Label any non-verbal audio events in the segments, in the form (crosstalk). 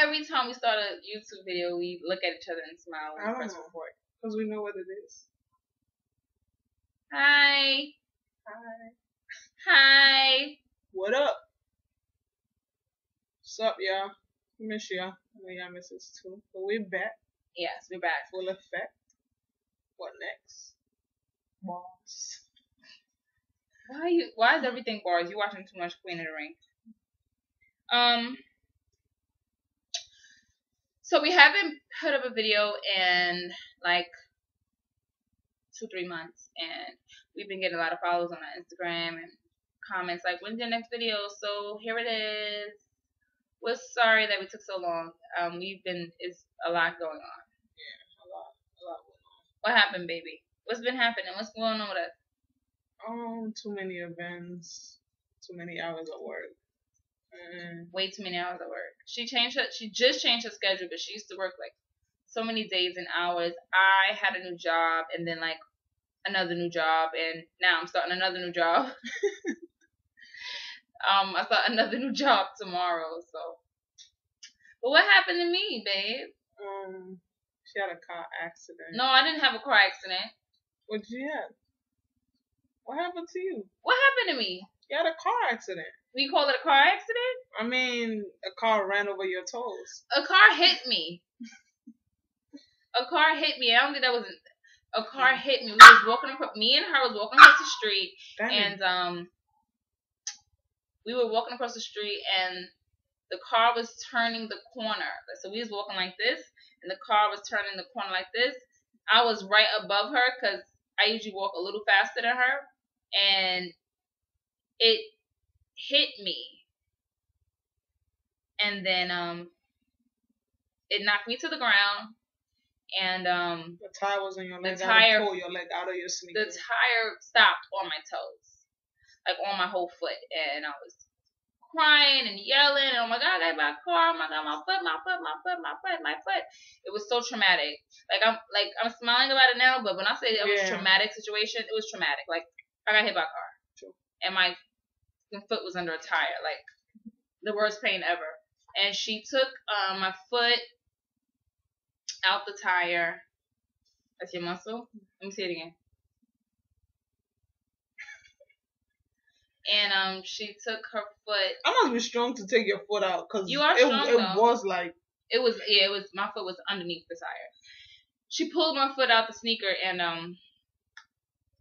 every time we start a YouTube video we look at each other and smile I and press know. record? Because we know what it is. Hi. Hi. Hi. What up? What's up, y'all? Miss y'all. I know y'all miss us too. But we're back. Yes, we're back. Full effect. What next? Boss. Why you? Why is everything bars? You watching too much Queen of the Ring. Um. So we haven't put up a video in like two, three months, and we've been getting a lot of follows on our Instagram and comments like, "When's your next video?" So here it is. We're sorry that we took so long. Um, we've been it's a lot going on. Yeah, a lot. A lot went What happened, baby? What's been happening? What's going on with us? on. Um, too many events. Too many hours of work. And way too many hours at work. She changed her. She just changed her schedule, but she used to work like so many days and hours. I had a new job, and then like another new job, and now I'm starting another new job. (laughs) um, I start another new job tomorrow. So, but what happened to me, babe? um, she had a car accident. No, I didn't have a car accident. What you had? What happened to you? What happened to me? You had a car accident. We call it a car accident? I mean, a car ran over your toes. A car hit me. A car hit me. I don't think that was a car hit me. We was walking across. Me and her was walking across the street, Dang. and um, we were walking across the street, and the car was turning the corner. So we was walking like this, and the car was turning the corner like this. I was right above her because I usually walk a little faster than her, and it hit me, and then um, it knocked me to the ground, and um, the tire was on your the leg. tire- pull your leg out of your the tire stopped on my toes, like on my whole foot, and I was crying and yelling, and oh my god, I got my car, oh my god, my foot, my foot, my foot, my foot, my foot. It was so traumatic. Like I'm like I'm smiling about it now, but when I say it was a Yeah. traumatic situation, it was traumatic. Like I got hit by a car, True. and my foot was under a tire, like the worst pain ever. And she took um, my foot out the tire. That's your muscle. Let me see it again. And um, she took her foot. I must be strong to take your foot out because You are it, strong, it though. was like It was yeah, it was my foot was underneath the tire. She pulled my foot out the sneaker and um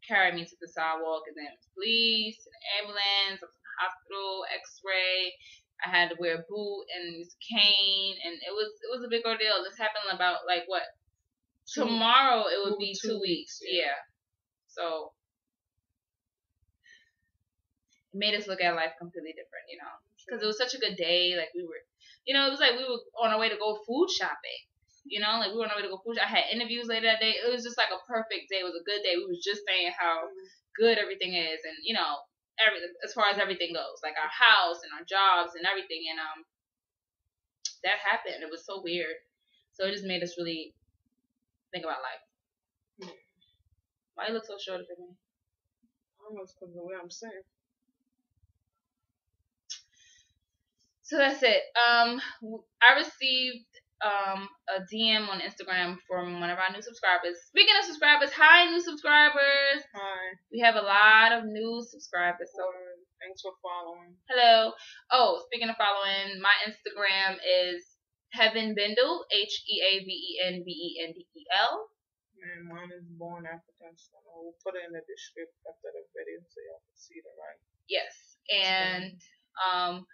carried me to the sidewalk and then police, an ambulance, a hospital, X-ray. I had to wear a boot and use a cane, and it was it was a big ordeal. This happened about like what Two- tomorrow? It would be two two weeks. weeks, yeah. Yeah. So it made us look at life completely different, you know because it was such a good day. Like we were, you know, it was like we were on our way to go food shopping. You know, like we were on our way to go food. Shop. I had interviews later that day. It was just like a perfect day. It was a good day. We was just saying how mm-hmm. good everything is, and you know, every as far as everything goes, like our house and our jobs and everything. And um, that happened. It was so weird. So it just made us really think about life. Hmm. Why you look so short for me? almost because the way I'm saying. So that's it. Um, I received um a DM on Instagram from one of our new subscribers. Speaking of subscribers, hi new subscribers. Hi. We have a lot of new subscribers. So. Thanks for following. hello. Oh, speaking of following, my Instagram is Heaven Bendel, H E A V E N B E N D E L. And mine is Born African. So we'll put it in the description after the video so y'all can see the right. Yes, and um,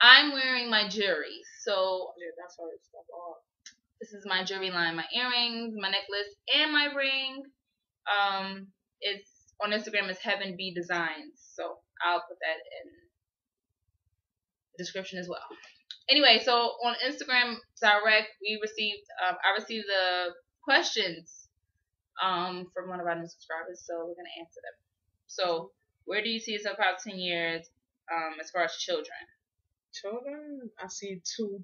I'm wearing my jewelry. So Yeah, that's stuff off. This is my jewelry line, my earrings, my necklace, and my ring. Um, it's on Instagram is Heaven B Designs, so I'll put that in the description as well. Anyway, so on Instagram direct, we received um, I received the questions um from one of our new subscribers, so we're gonna answer them. So, where do you see yourself out ten years um as far as children? Children, I see two.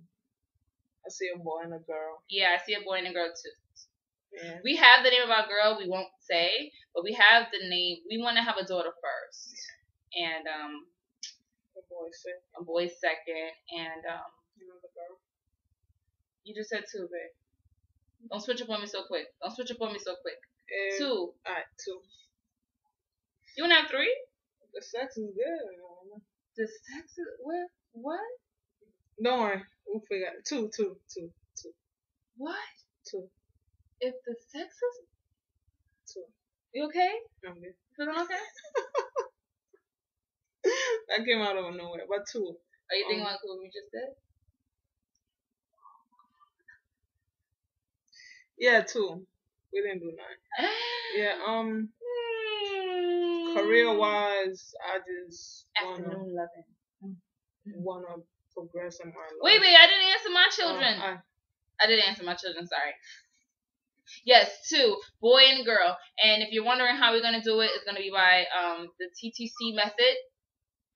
I see a boy and a girl. Yeah, I see a boy and a girl too. Yeah. We have the name of our girl. We won't say, but we have the name. We want to have a daughter first, and um, The boy said, a boy second, and um, the girl. You just said two, babe. Don't switch up on me so quick. Don't switch up on me so quick. And, Two. Alright, two. You wanna have three? The sex is good. The sex is what? What? Don't worry. We'll figure out. Two, two, two, two, What? two, If the sex is two. you okay? I'm good. Feeling okay? (laughs) that came out of nowhere. But two. Are you thinking Um, about what we just did? Yeah, two. We didn't do nine. Yeah, (gasps) um career wise I just wanna Afternoon loving. wanna progress in my life. Wait, wait, I didn't answer my children. Uh, I, I did answer my children, sorry. (laughs) Yes, two, boy and girl. And if you're wondering how we're gonna do it, it's gonna be by um the TTC method.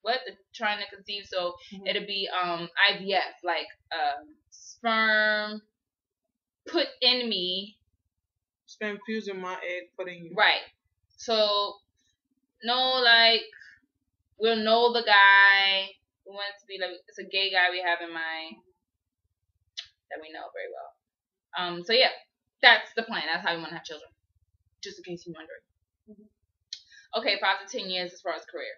What? The trying to conceive. So Mhm. it'll be um IVF, like um sperm put in me. spend fusing my egg, putting you. Right. So no like we'll know the guy. We want it to be like it's a gay guy we have in mind that we know very well. Um so yeah, that's the plan. That's how we want to have children. Just in case you're wondering. Okay, five to ten years as far as career.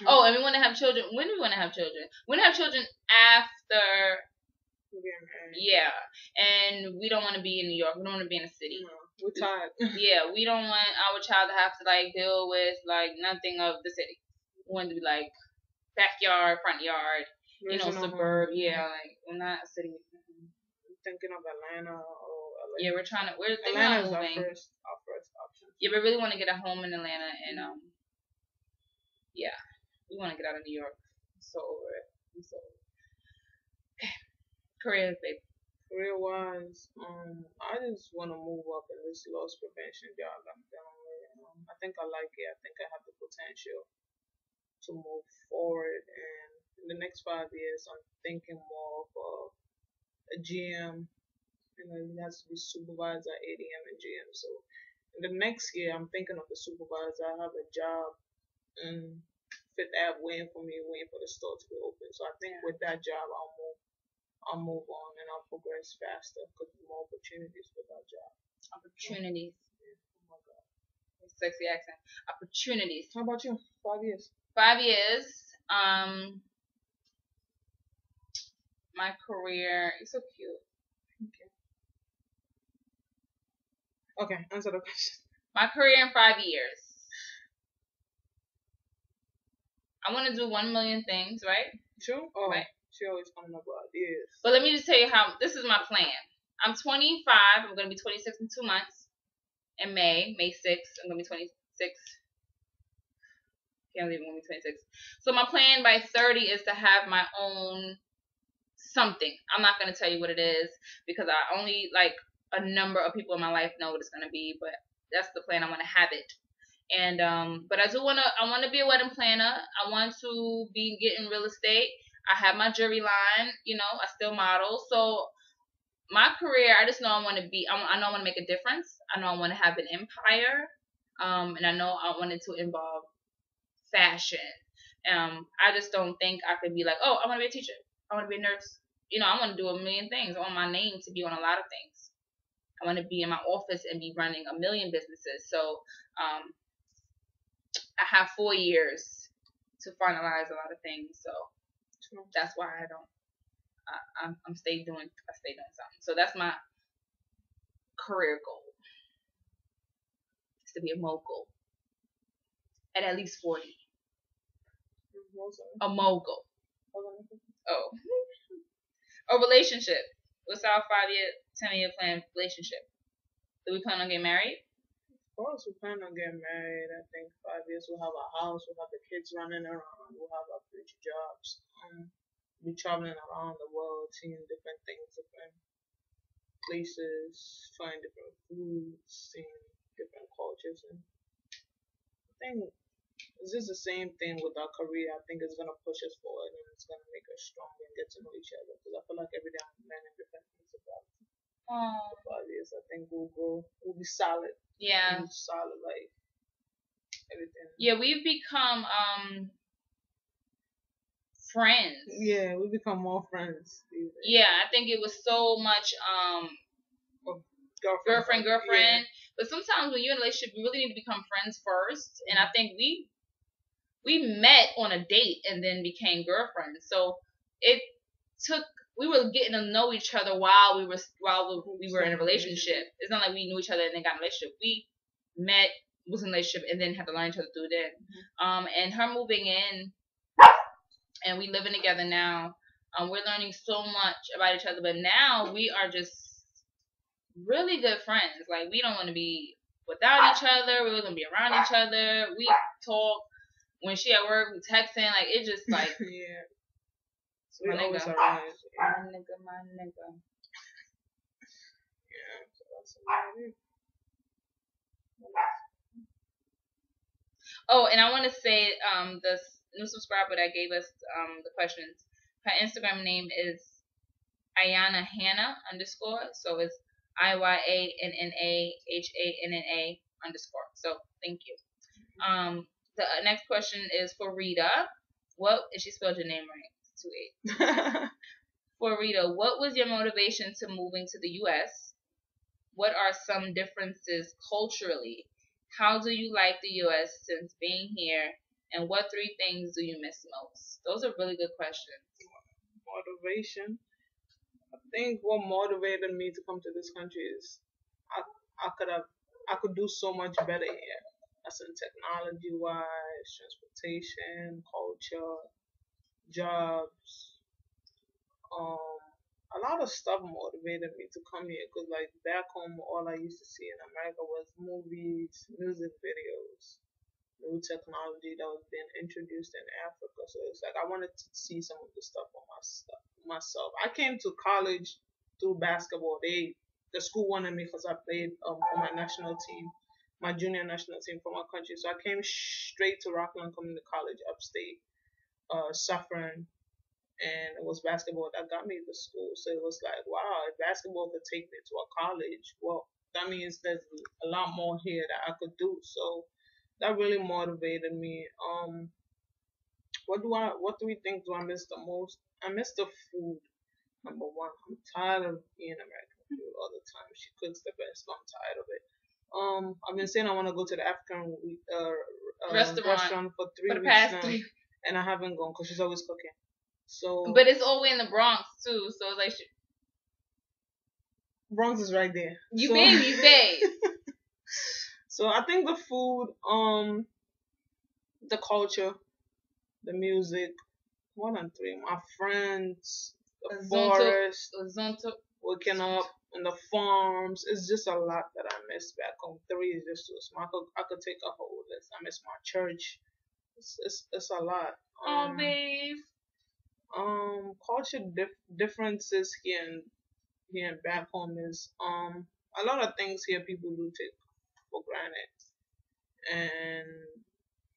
Mhm. Oh, and we want to have children. When do we want to have children? We want to have children after, We're getting married. yeah. And we don't want to be in New York. We don't want to be in a city. No, we're tired. (laughs) Yeah, we don't want our child to have to like deal with like nothing of the city. We want to be like backyard, front yard, you know, a home. suburb. Yeah, like we're not a city. I'm thinking of Atlanta or. Yeah, we're trying to. We're thinking Atlanta's about our first, our first option. Yeah, we really want to get a home in Atlanta, and um, yeah, we want to get out of New York. I'm so over it. I'm so over it. Okay, career, babe. Career wise, um, I just want to move up in this loss prevention job I'm doing. Um, I think I like it. I think I have the potential to move forward. And in the next five years, I'm thinking more of a, a GM. You know, it has to be supervisor, ADM, and GM. So in the next year, I'm thinking of the supervisor. I have a job in Fifth Ave waiting for me, waiting for the store to be open. So I think with that job, I'll I'll move on and I'll progress faster because there's more opportunities with that job. Opportunities. Oh my God. Sexy accent. Opportunities. How about you? Five years. Five years. Um, my career. You're so cute. Okay, answer the question. My career in five years. I want to do one million things, right? Sure? Oh, Right. She always coming up with ideas. But let me just tell you how this is my plan. I'm 25. I'm gonna be 26 in two months. In May, May 6th, I'm gonna be 26. Can't believe I'm gonna be 26. So my plan by 30 is to have my own something. I'm not gonna tell you what it is because I only like a number of people in my life know what it's gonna be. But that's the plan. I want to have it. And um, but I do wanna I wanna be a wedding planner. I want to be getting real estate. I have my jewelry line, you know, I still model. So my career, I just know I want to be, I, know I want to make a difference. I know I want to have an empire. Um, and I know I wanted to involve fashion. Um, I just don't think I could be like, oh, I want to be a teacher. I want to be a nurse. You know, I want to do a million things. I want my name to be on a lot of things. I want to be in my office and be running a million businesses. So um, I have four years to finalize a lot of things. So that's why I don't. I, I'm I'm stay doing I stay doing something. So that's my career goal. Is to be a mogul. At at least forty. A mogul. Oh. (laughs) A relationship. What's our five year, ten year plan relationship? Do we plan on getting married? Of course, we plan on getting married. I think five years we'll have a house, we'll have the kids running around, we'll have our future jobs. Um, be traveling around the world, seeing different things, different places, trying different foods, seeing different cultures. And I think it's just the same thing with our career. I think it's gonna push us forward and it's gonna make us stronger and get to know each other. Because I feel like every day I'm learning different things about Oh. five years. I think we'll grow. We'll be solid. Yeah. We'll solid like everything. Yeah, we've become um friends. Yeah, we become more friends. Yeah, I think it was so much um girlfriend, girlfriend, girlfriend. Yeah. But sometimes when you're in a relationship, you really need to become friends first. And I think we we met on a date and then became girlfriends. So it took we were getting to know each other while we were while we were in a relationship. It's not like we knew each other and then got in a relationship. We met, was in a relationship, and then had to learn each other through then. Mm-hmm. Um, and her moving in, and we living together now. Um, we're learning so much about each other, but now we are just really good friends. Like we don't want to be without each other. We want to be around each other. We talk when she at work. We texting. Like it just like (laughs) yeah. So my nigga. Around. My nigga, my nigga. Yeah, so that's about it. Oh, and I want to say um the new subscriber that gave us um the questions. Her Instagram name is Iyanna Hanna underscore. So it's I Y A N N A H A N N A underscore. So thank you. Um, the next question is for Ritta. What is she spelled your name right? Eight. (laughs) for Ritta, what was your motivation to moving to the U.S.? What are some differences culturally? How do you like the U.S. since being here? And what three things do you miss most? Those are really good questions. Motivation I think what motivated me to come to this country is I I could have I could do so much better here. That's in technology wise, transportation, culture, jobs. Um, a lot of stuff motivated me to come here because like back home, all I used to see in America was movies, music videos new technology that was being introduced in Africa. So it's like I wanted to see some of the stuff for my myself. I came to college through basketball. They the school wanted me because I played um, for my national team, my junior national team for my country. So I came straight to Rockland Community College, upstate, uh, Suffern, and it was basketball that got me to school. So it was like, wow, if basketball could take me to a college, well, that means there's a lot more here that I could do. So that really motivated me. Um, what do I, what do we think do I miss the most? I miss the food. Number one, I'm tired of eating American food all the time. She cooks the best, but I'm tired of it. Um, I've been saying I want to go to the African uh, uh, restaurant. restaurant for three for weeks now, three. And I haven't gone because she's always cooking. So, but it's all way in the Bronx too, so it's like she... Bronx is right there. You so... babe, you (laughs) babe. So I think the food, um, the culture, the music, one and three, my friends, the Zonto, forest, waking up in the farms. It's just a lot that I miss back home. Three is just too small. I could, I could take a whole list. I miss my church. It's, it's, it's a lot. Um, oh, babe. Um, culture dif- differences here and here and back home is um a lot of things here people do take for granted. And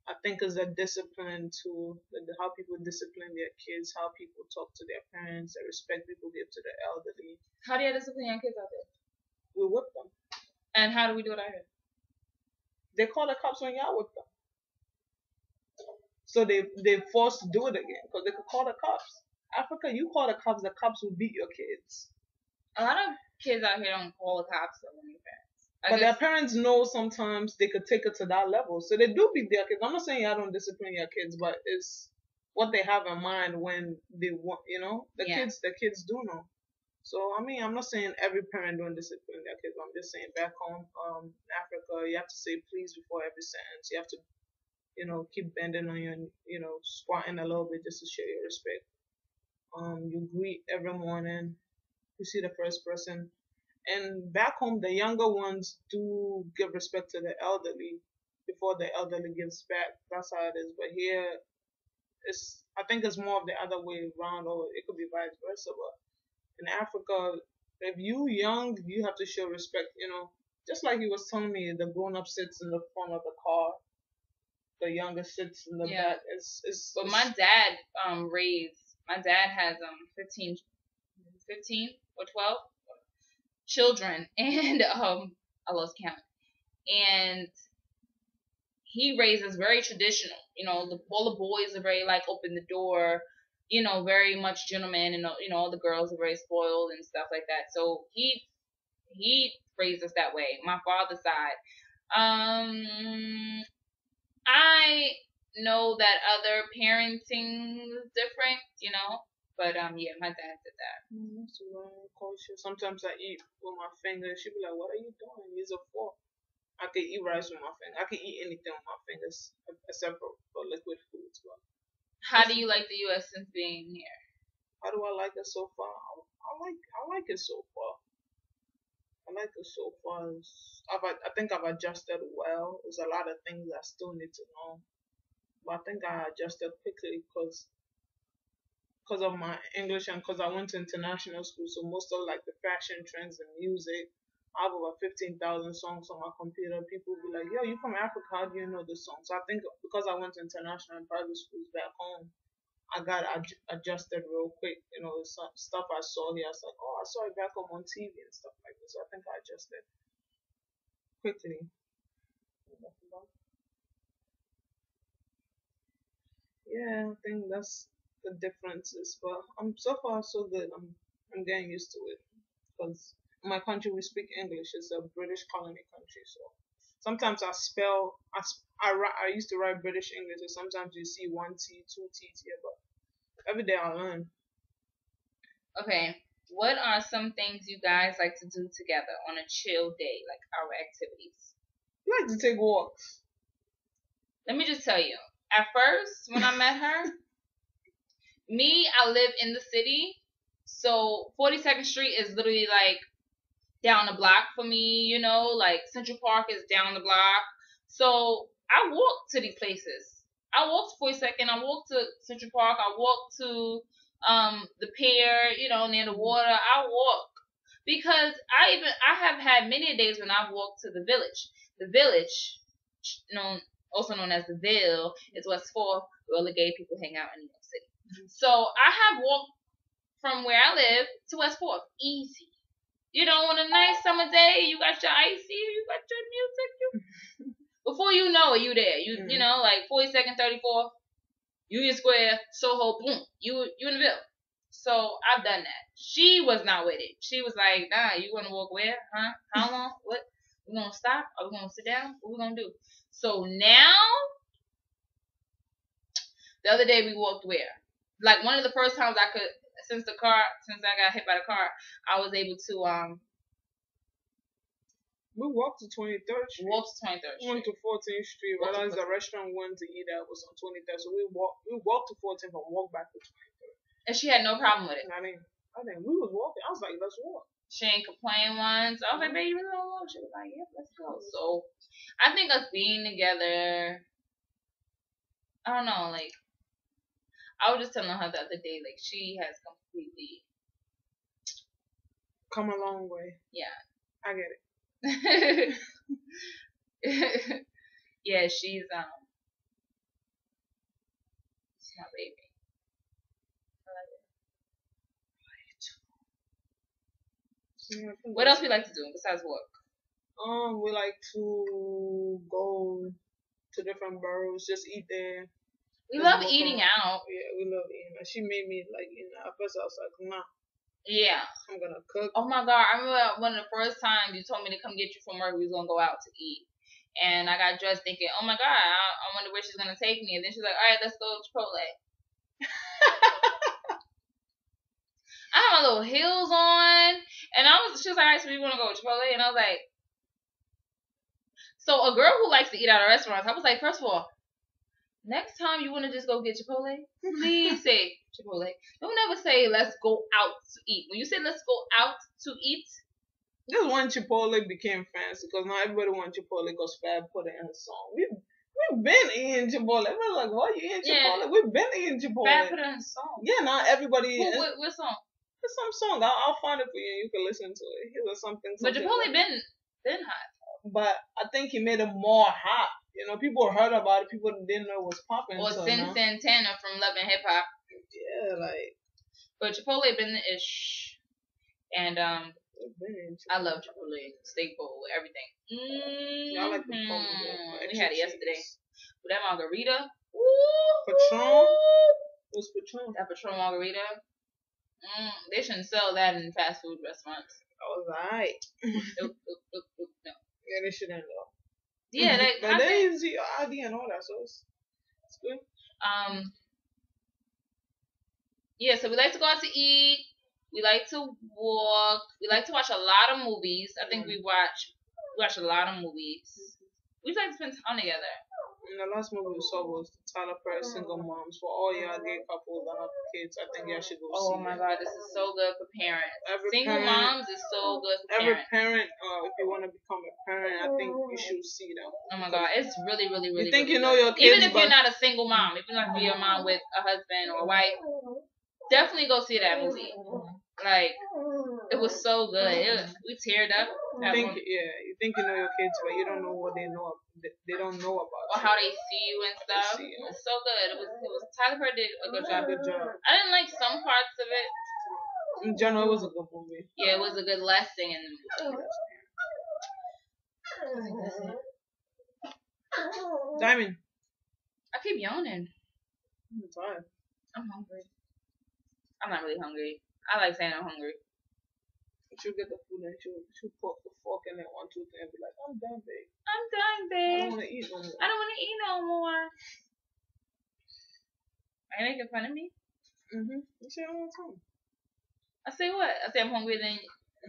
I think it's a discipline to how people discipline their kids, how people talk to their parents, the respect people give to the elderly. How do you discipline your kids out there? We whip them. And how do we do it out here? They call the cops when y'all whip them. So they they forced to do it again because they could call the cops. Africa, you call the cops, the cops will beat your kids. A lot of kids out here don't call the cops though when they're I but their parents know sometimes they could take it to that level. So they do beat their kids. I'm not saying y'all don't discipline your kids, but it's what they have in mind when they want, you know, the yeah. kids, the kids do know. So I mean, I'm not saying every parent don't discipline their kids. I'm just saying back home, um, in Africa, you have to say please before every sentence. You have to, you know, keep bending on your, you know, squatting a little bit just to show your respect. Um, you greet every morning. You see the first person and back home, the younger ones do give respect to the elderly before the elderly gives back. That's how it is. But here, it's I think it's more of the other way around, or it could be vice versa. But in Africa, if you young, you have to show respect. You know, just like he was telling me, the grown up sits in the front of the car, the youngest sits in the yeah. back. It's it's. But my dad um raised. My dad has um 15, 15 or 12 children, (laughs) and um, I lost count. And he raises very traditional. You know, the, all the boys are very like open the door. you know, very much gentleman, and you know, all the girls are very spoiled and stuff like that. So he he raised us that way. My father's side. Um, know that other parenting is different, you know, but um, yeah, my dad did that. Mm, that's a wrong culture. Sometimes I eat with my fingers. She'd be like, "What are you doing? Use a fork." I can eat rice with my finger. I can eat anything with my fingers except for, for liquid foods. But how do you like the U.S. since being here? How do I like it so far? I, I like I like it so far. I like it so far. I've, I think I've adjusted well. There's a lot of things I still need to know, but I think I adjusted quickly because because of my English and because I went to international school. So most of like the fashion trends and music I have over 15,000 songs on my computer. People be like, yo, you from Africa, how do you know this song? So I think because I went to international and private schools back home, I got ad- adjusted real quick. You know, some uh, stuff I saw here, I was like, oh, I saw it back home on TV and stuff like this. So I think I adjusted quickly. Yeah, I think that's the differences, but I'm so far so good. I'm I'm getting used to it because my country we speak English. It's a British colony country, so sometimes I spell I I, I used to write British English, so sometimes you see one T, two T's here, but every day I learn. Okay, what are some things you guys like to do together on a chill day, like our activities? We like to take walks. Let me just tell you. At first, when I met her, me, I live in the city, so 42nd Street is literally like down the block for me, you know, like Central Park is down the block. So I walk to these places. I walk to 42nd, I walk to Central Park, I walk to um the pier, you know, near the water. I walk because I even I have had many days when I've walked to the village. The village, known also known as the Ville, is West Fourth, where all the gay people hang out in New York City. Mm-hmm. So I have walked from where I live to West Fourth, easy. You know, on a nice summer day, you got your icy, you got your music. You, (laughs) before you know it, you there. You mm-hmm. you know, like 42nd, 34th, Union Square, Soho, boom, you you in the Ville. So I've done that. She was not with it. She was like, Nah, you want to walk where? Huh? How (laughs) long? what? We gonna stop? Are we gonna sit down? What we gonna do? So now, the other day we walked where? Like one of the first times I could since the car since I got hit by the car, I was able to um. We walked to 23rd Street. Walked to 23rd Street. We went to 14th Street. Realized the restaurant we went to eat at was on 23rd. So we walked we walked to 14th and walked back to 23rd. And she had no problem with it. I mean, I think we was walking. I was like, let's walk. She ain't complain once. I was like, baby, you really don't? She was like, yeah, let's go. So I think us being together, I don't know, like I was just telling her the other day, like she has completely come a long way. Yeah. I get it. (laughs) yeah, she's um she's my baby. Yeah, what else we like to do besides work? Um, we like to go to different boroughs, just eat there, we love eating out. Yeah, we love eating out. She made me like, you know, at first I was like, nah. Yeah. I'm gonna cook. Oh my god, I remember one of the first times you told me to come get you from work, we was gonna go out to eat. And I got dressed thinking, oh my god, I, I wonder where she's gonna take me. And then she's like, all right, let's go to Chipotle. (laughs) I had my little heels on, was, she was like, all right, so we want to go to Chipotle, and I was like, so a girl who likes to eat out of restaurants, I was like, first of all, Next time you want to just go get Chipotle, please say Chipotle. Don't ever say let's go out to eat. When you say let's go out to eat, just when Chipotle became fancy because now everybody wants Chipotle because Fab put it in a song. We we've been eating Chipotle. We're like, what you eating Chipotle? Yeah. We've been eating Chipotle. Fab put it in a song. Yeah, now everybody. What, what, what song? It's some song. I'll, I'll find it for you. and You can listen to it. Here's something. something but Chipotle been been hot. But I think he made it more hot you know, people heard about it. People didn't know it was popping. Or Cyn no? Santana from Love and Hip Hop. Yeah, like. But Chipotle been the ish, and um, I love Chipotle steak bowl, everything. Mm-hmm. I like the mm-hmm. We had it yesterday with that margarita. Patron. What's Patron? That Patron margarita. Mm, they shouldn't sell that in fast food restaurants. Alright. Nope, (laughs) nope, nope, nope, no. Yeah, they shouldn't though. Yeah, they, but I they think- use your ID and all that, so it's, it's good. Um. Yeah, so we like to go out to eat. We like to walk. We like to watch a lot of movies. I think we watch we watch a lot of movies. We like to spend time together. And the last movie we saw was the Tyler Perry Single Moms. For all y'all gay couples that have kids, I think y'all should go Oh see Oh my it. god, this is so good for parents. Every Single parent, moms is so good for Every parents. parent, uh, if you want to become a parent, I think you should see them. Oh my god, it's really, really, really. You think really you know good. your kids, Even if you're not a single mom, if you're not you're a mom with a husband or a wife, definitely go see that movie. Like it was so good. It was, we teared up. you think, yeah, you think you know your kids, but you don't know what they know. They, they don't know about or you. how they see you and stuff. you. It was so good. It was it was Tyler Perry did a good job. Good job. I didn't like some parts of it. In general, it was a good movie. Yeah, it was a good lesson in the movie. Diamond. I keep yawning. I'm tired. I'm hungry. I'm not really hungry. I like saying I'm hungry. She'll get the food and she'll, she'll put the fork in it one, two, three, and be like, I'm done, babe. I'm done, babe. I don't want to eat no more. I don't want to eat no more. Are you making fun of me? Mm-hmm. You say it all the time. I say what? I say I'm hungry, then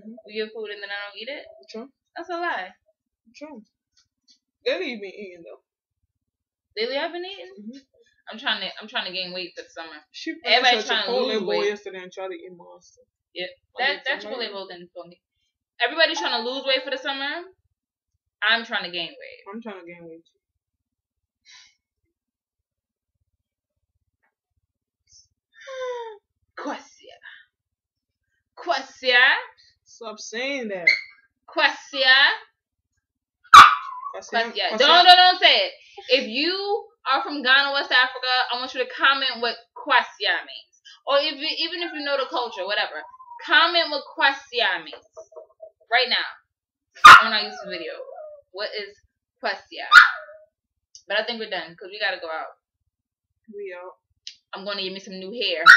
Mhm. we get food and then I don't eat it? True. That's a lie. True. Lately, you've been eating, though. Lately I've been eating. Mhm. I'm trying to I'm trying to gain weight for the summer. She Everybody finished trying to lose weight. yesterday and tried to eat monster. Yeah. That mean, that somebody- Chipotle bowl didn't me. Everybody's trying to lose weight for the summer. I'm trying to gain weight. I'm trying to gain weight too. (sighs) Kwasia. Kwasia. Stop saying that. Question- question- Don't, don't, don't say it. If you are from Ghana, West Africa, I want you to comment what Kwasia means. Or if you, even if you know the culture, whatever. Comment what Kwasia means. Right now. On our YouTube video. What is Kwasia? But I think we're done because we got to go out. We out. I'm going to get me some new hair. (laughs)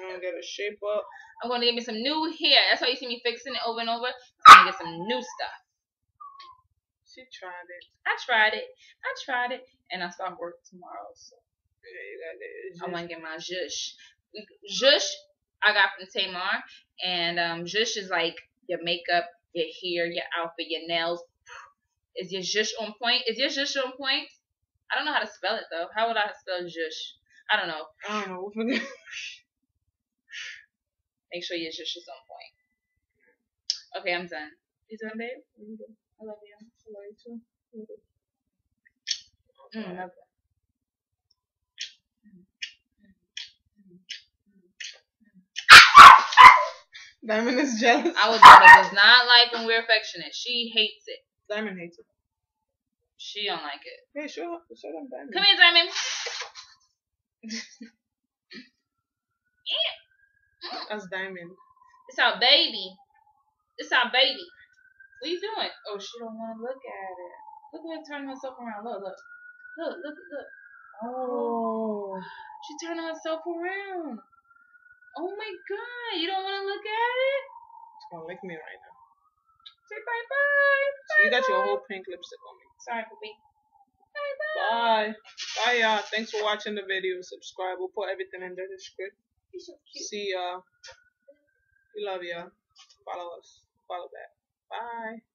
You don't get a shape up. I'm going to get me some new hair. That's why you see me fixing it over and over. I'm to get some new stuff. She tried it. I tried it. I tried it. And I start work tomorrow. So Yeah, you got it. I want to get my zhush. Zhush I got from Tamar. And um, zhush is like your makeup, your hair, your outfit, your nails. Is your zhush on point? Is your zhush on point? I don't know how to spell it though. How would I spell zhush? I don't know. I don't know. (laughs) Make sure your zhush is on point. Okay, I'm done. You done, babe? I love you. I like to. Mm, Diamond is jealous. Our daughter does not like when we're affectionate. She hates it. Diamond hates it. She don't like it. Hey, show up. Show them Diamond. Come here, Simon. (laughs) That's Diamond. It's our baby. It's our baby. What are you doing? Oh, she don't want to look at it. Look at her turning herself around. Look, look. Look, look, look. Oh. She turning herself around. Oh my god. You don't want to look at it? It's gonna lick me right now. Say bye bye. So you got your whole pink lipstick on me. Sorry, baby. Bye bye. Bye. Bye, y'all. Thanks for watching the video. Subscribe. We'll put everything in the description. You're so cute. See y'all. We love y'all. Follow us. Follow back. Bye.